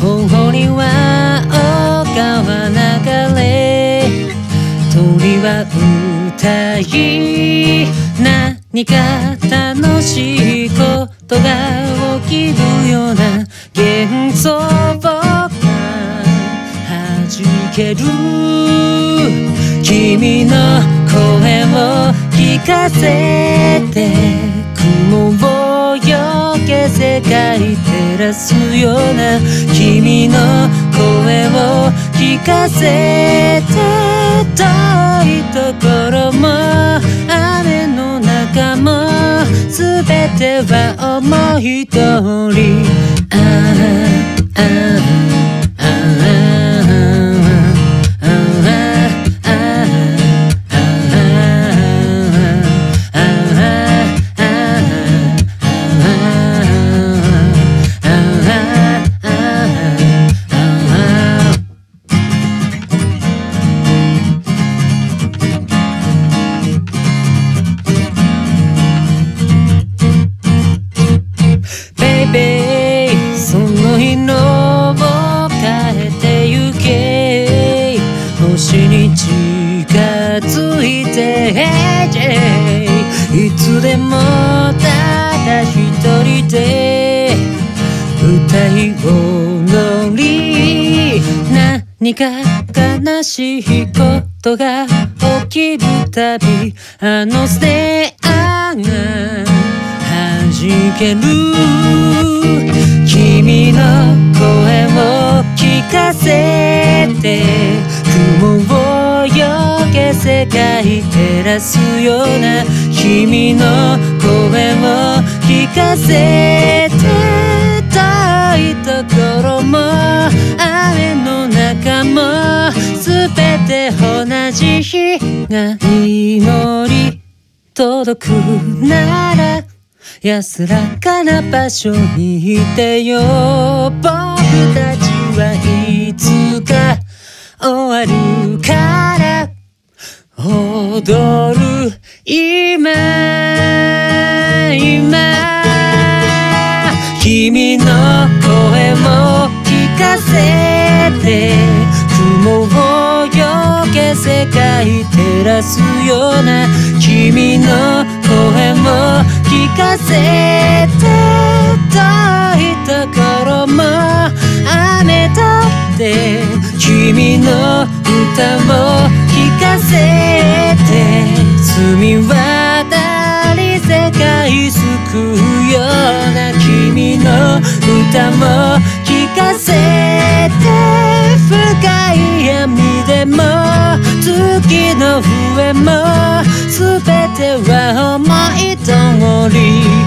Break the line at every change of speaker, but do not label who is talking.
頬には丘は流れ鳥は歌い何か楽しいことが起きるような幻想が弾ける君の声を聞かせて世界照らすような君の声を聞かせて遠いところも雨の中も全ては思い通りあああ。いつでもただ一人で歌い踊り何か悲しいことが起きるたびあのステアが弾ける君の声を聞かせて照らすような君の声を聞かせて遠いところも雨の中も全て同じ日が祈り届くなら安らかな場所にいてよ僕たちはいつか終わるから踊る。今今君の声も聞かせて。雲をよけ世界照らすような君の声も聞かせて。遠いところも雨とって君の歌もせて澄み渡り世界救うような君の歌も聞かせて深い闇でも月の上も全ては思い通り